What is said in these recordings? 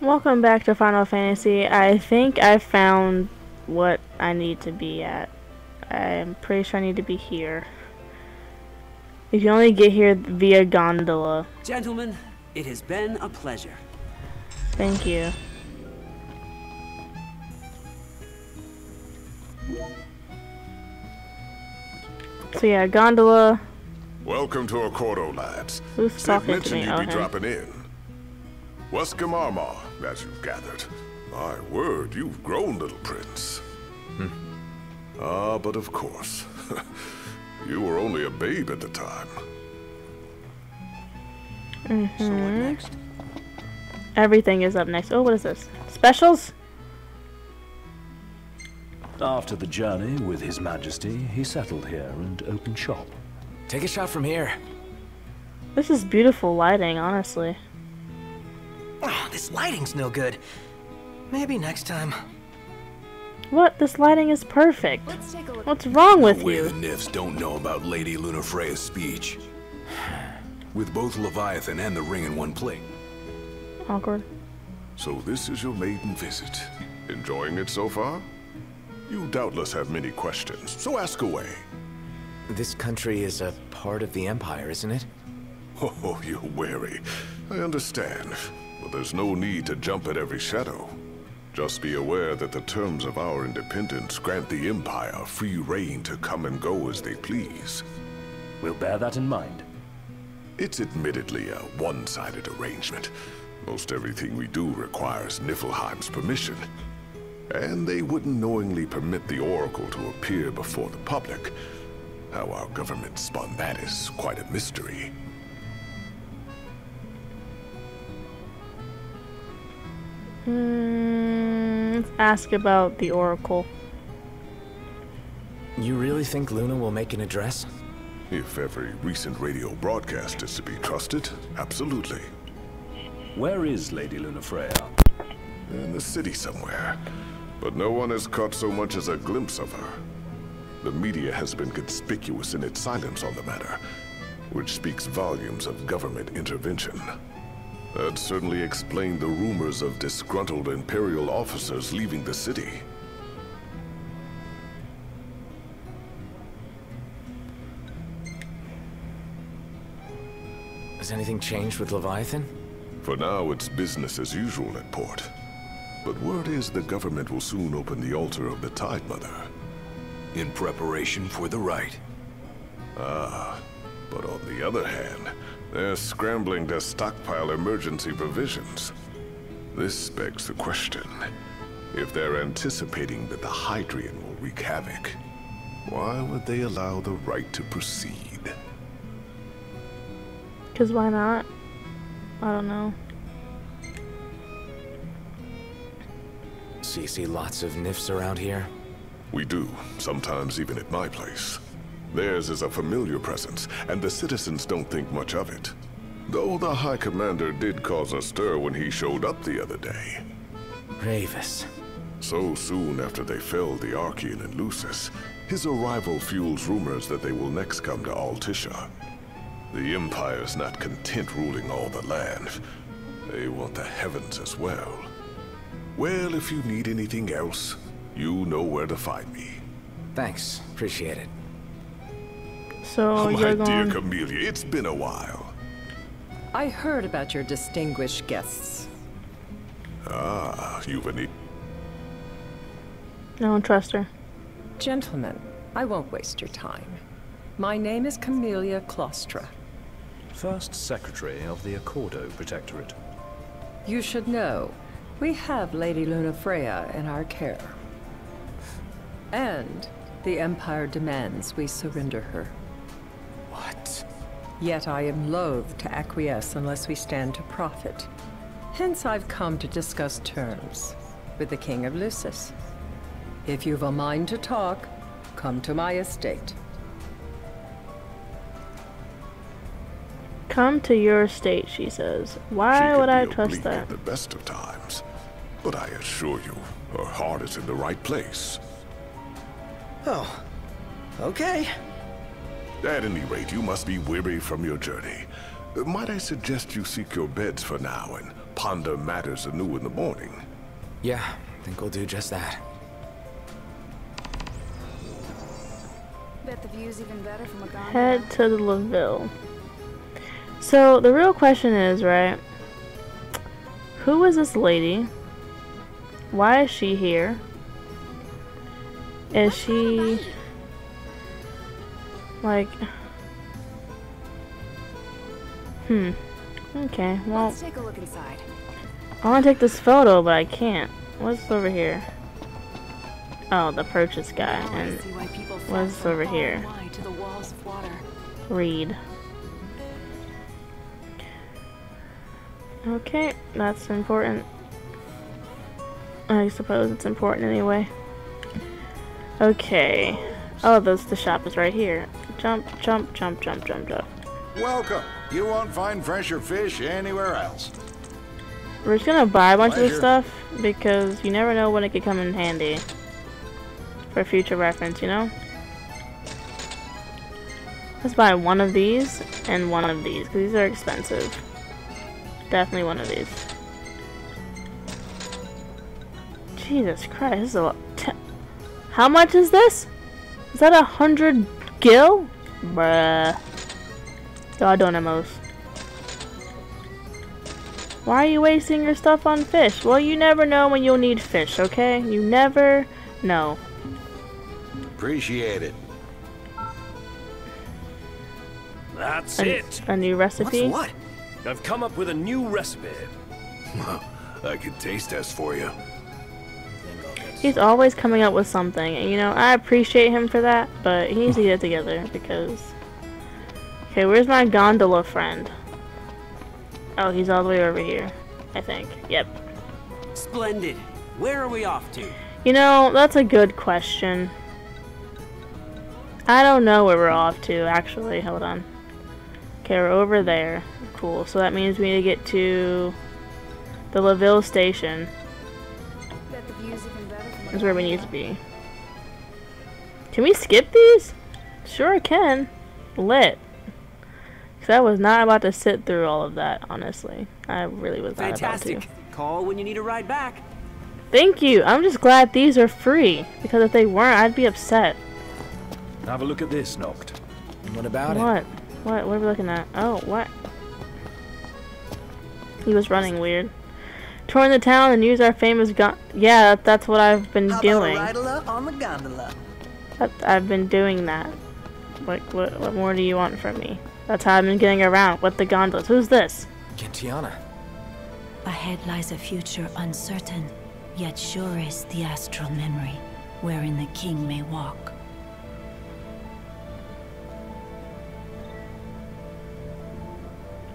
Welcome back to Final Fantasy. I think I found what I need to be at. I'm pretty sure I need to be here. You can only get here via gondola. Gentlemen, it has been a pleasure. Thank you. So yeah, gondola. Welcome to Accordo, lads. Who's Cid talking to mentioned me? you'd be dropping in. Welcome, Armor, as you've gathered. My word, you've grown, little prince. Hmm. Ah, but of course. you were only a babe at the time. So what next? Everything is up next. Oh, what is this? Specials? After the journey with His Majesty, he settled here and opened shop. Take a shot from here. This is beautiful lighting, honestly. This lighting's no good. Maybe next time. What? This lighting is perfect. What's wrong with way you? the Nifs don't know about Lady Lunafreya's speech. With both Leviathan and the ring in one plate. Awkward. So this is your maiden visit. Enjoying it so far? You doubtless have many questions, so ask away. This country is a part of the Empire, isn't it? Oh, you're wary. I understand. But there's no need to jump at every shadow. Just be aware that the terms of our independence grant the Empire free reign to come and go as they please. We'll bear that in mind. It's admittedly a one-sided arrangement. Most everything we do requires Niflheim's permission. And they wouldn't knowingly permit the Oracle to appear before the public. How our government spun that is quite a mystery. Mm, let's ask about the Oracle. You really think Luna will make an address? If every recent radio broadcast is to be trusted, absolutely. Where is Lady Lunafreya? In the city somewhere. But no one has caught so much as a glimpse of her. The media has been conspicuous in its silence on the matter, which speaks volumes of government intervention. That certainly explained the rumors of disgruntled Imperial officers leaving the city. Has anything changed with Leviathan? For now, it's business as usual at port. But word is the government will soon open the altar of the Tide Mother. In preparation for the rite. Ah, but on the other hand, they're scrambling to stockpile emergency provisions. This begs the question. If they're anticipating that the Hydraean will wreak havoc, why would they allow the rite to proceed? Cause why not? I don't know. So you see lots of Nifs around here? We do, sometimes even at my place. Theirs is a familiar presence, and the citizens don't think much of it. Though the High Commander did cause a stir when he showed up the other day. Ravus. So soon after they felled the Archaean and Lucis, his arrival fuels rumors that they will next come to Altissia. The Empire's not content ruling all the land. They want the heavens as well. Well, if you need anything else, you know where to find me. Thanks. Appreciate it. So Oh, you're my dear going. Camelia, it's been a while. I heard about your distinguished guests. Ah, you've any... I don't trust her. Gentlemen, I won't waste your time. My name is Camelia Claustra. First Secretary of the Accordo Protectorate. You should know, we have Lady Lunafreya in our care. And the Empire demands we surrender her. What? Yet I am loath to acquiesce unless we stand to profit. Hence I've come to discuss terms with the King of Lucis. If you've a mind to talk, come to my estate. Come to your estate, she says. She Why can would be I oblique trust at that? the best of times. But I assure you, her heart is in the right place. Oh. Okay. At any rate, you must be weary from your journey. Might I suggest you seek your beds for now and ponder matters anew in the morning. Yeah, I think we'll do just that. Bet the view's even better from a. Head to the Leville. So the real question is, right? Who is this lady? Why is she here? Is she like Hmm. Okay, well Let's take a look inside. I wanna take this photo but I can't. What's over here? Oh, the purchase guy and see why people flock what's over here? to the walls of water. read. Okay, that's important. I suppose it's important anyway. Okay. Oh, this the shop is right here. Jump, jump, jump, jump, jump, jump. Welcome. You won't find fresher fish anywhere else. We're just gonna buy a bunch of this stuff because you never know when it could come in handy for future reference, you know? Let's buy one of these and one of these because these are expensive. Definitely one of these. Jesus Christ, this is a lot. How much is this? Is that a hundred gil? Bruh. God don't most. Why are you wasting your stuff on fish? Well, you never know when you'll need fish, okay? You never know. Appreciate it. That's A, it. a new recipe? What's what? I've come up with a new recipe. I can taste test for you. He's always coming up with something, and you know, I appreciate him for that, but he needs to get it together because. Okay, where's my gondola friend? Oh, he's all the way over here, I think. Yep. Splendid. Where are we off to? You know, that's a good question. I don't know where we're off to, actually. Hold on. Okay, we're over there. Cool. So that means we need to get to the Leville station. Is where we need to be. Can we skip these? Sure I can. Lit. Cause I was not about to sit through all of that, honestly. I really was not Fantastic. about to. Call when you need a ride back. Thank you. I'm just glad these are free. Because if they weren't, I'd be upset. Have a look at this, Noct. What about it? What? What? What are we looking at? Oh, what? He was running weird. Touring the town and use our famous gun. Yeah, that, that's what I've been doing. on the gondola? That, I've been doing that. Like, what, what more do you want from me? That's how I've been getting around with the gondolas. Who's this? Gentiana. Ahead lies a future uncertain, yet sure is the astral memory, wherein the king may walk.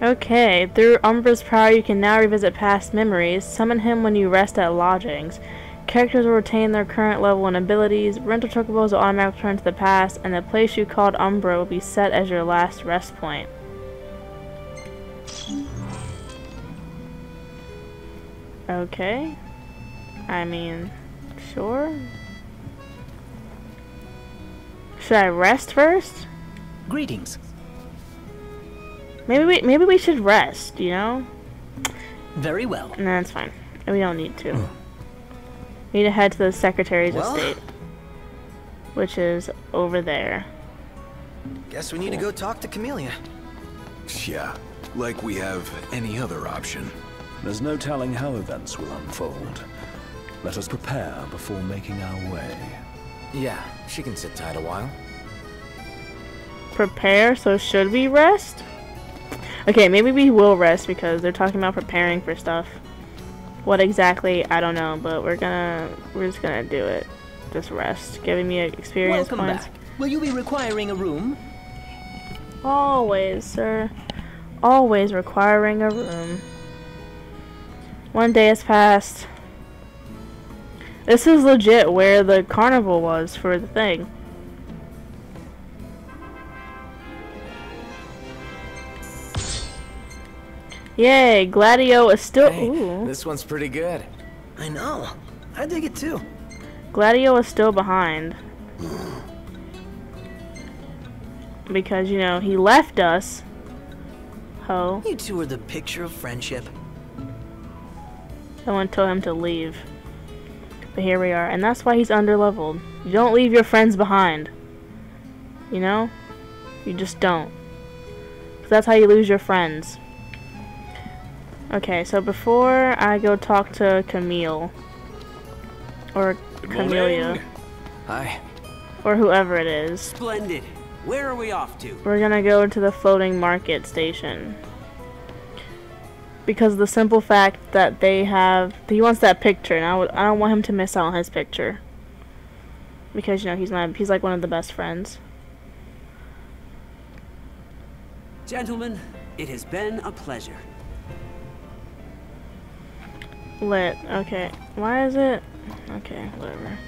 Okay, through Umbra's power you can now revisit past memories, summon him when you rest at lodgings. Characters will retain their current level and abilities, rental chocobos will automatically return to the past, and the place you called Umbra will be set as your last rest point. Okay. I mean, sure. Should I rest first? Greetings. Maybe we maybe we should rest, you know? Very well. No, that's fine. We don't need to. Hmm. We need to head to the Secretary's Well- estate. Which is over there. Guess we need to go talk to Camelia. Yeah, like we have any other option. There's no telling how events will unfold. Let us prepare before making our way. Yeah, she can sit tight a while. Prepare, so should we rest? Okay, maybe we will rest because they're talking about preparing for stuff. What exactly, I don't know, but we're gonna, we're just gonna do it. Just rest. Giving me experience Welcome points. back. Will you be requiring a room? Always, sir. Always requiring a room. One day has passed. This is legit where the carnival was for the thing. Yay, Gladio is still. Hey, this one's pretty good. I know. I dig it too. Gladio is still behind. Because, you know, he left us. Ho. You two are the picture of friendship. Someone told him to leave. But here we are. And that's why he's underleveled. You don't leave your friends behind. You know? You just don't. That's how you lose your friends. Okay, so before I go talk to Camille, or Camelia, Hi. or whoever it is, Splendid. Where are we off to? we're gonna go to the floating market station. Because of the simple fact that they have, he wants that picture, and I, would, I don't want him to miss out on his picture. Because, you know, he's my, he's like one of the best friends. Gentlemen, it has been a pleasure. Lit. Okay. Why is it? Okay, whatever.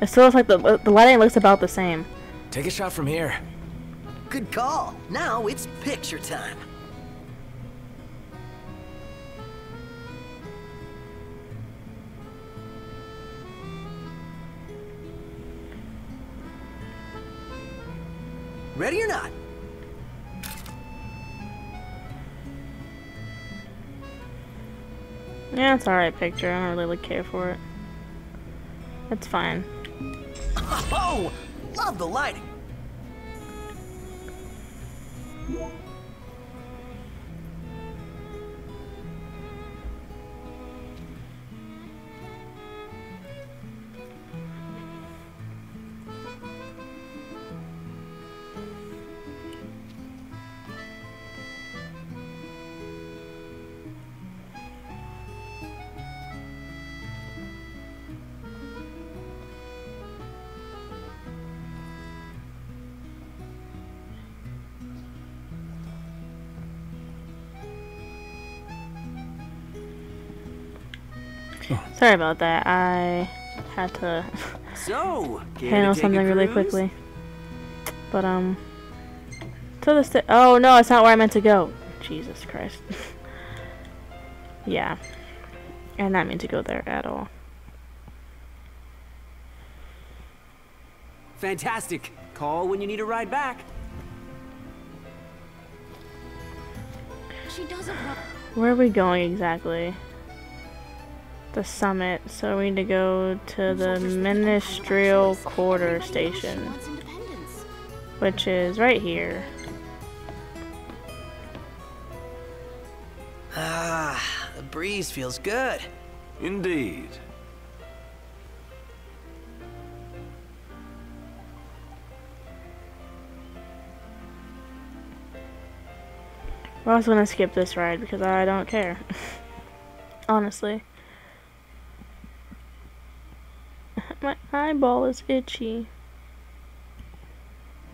It still looks like the the lighting looks about the same. Take a shot from here. Good call. Now it's picture time. Ready or not? Yeah, it's alright picture. I don't really care for it. It's fine. Oh, love the lighting. Sorry about that. I had to So, handle something really quickly. But um to the sta- Oh no, it's not where I meant to go. Jesus Christ. yeah. I did not mean to go there at all. Fantastic. Call when you need a ride back. She doesn't. Where are we going exactly? The summit. So we need to go to the ministerial quarter station. Which is right here. Ah, the breeze feels good. Indeed. We're also gonna skip this ride because I don't care. Honestly. My eyeball is itchy.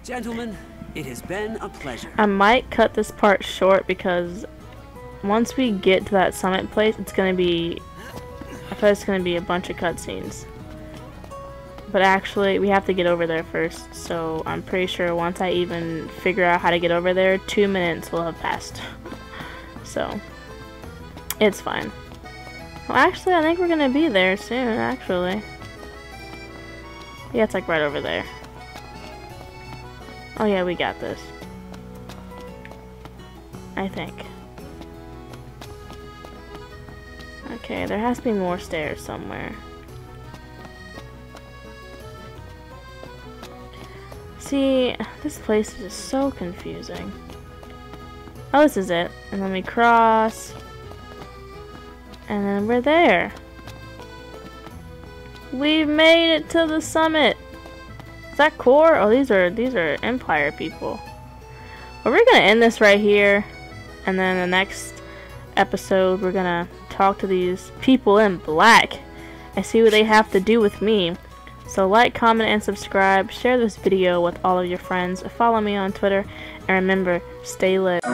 Gentlemen, it has been a pleasure. I might cut this part short because once we get to that summit place, it's gonna be. I thought it's gonna be a bunch of cutscenes. But actually, we have to get over there first, so I'm pretty sure once I even figure out how to get over there, two minutes will have passed. so, it's fine. Well, actually, I think we're gonna be there soon, actually. Yeah, it's like right over there. Oh yeah, we got this. I think. Okay, there has to be more stairs somewhere. See, this place is just so confusing. Oh, this is it. And then we cross. And then we're there. We made it to the summit. Is that core? Oh, these are these are Empire people. Well, we're gonna end this right here, and then the next episode we're gonna talk to these people in black and see what they have to do with me. So like, comment, and subscribe. Share this video with all of your friends. Follow me on Twitter, and remember, stay lit.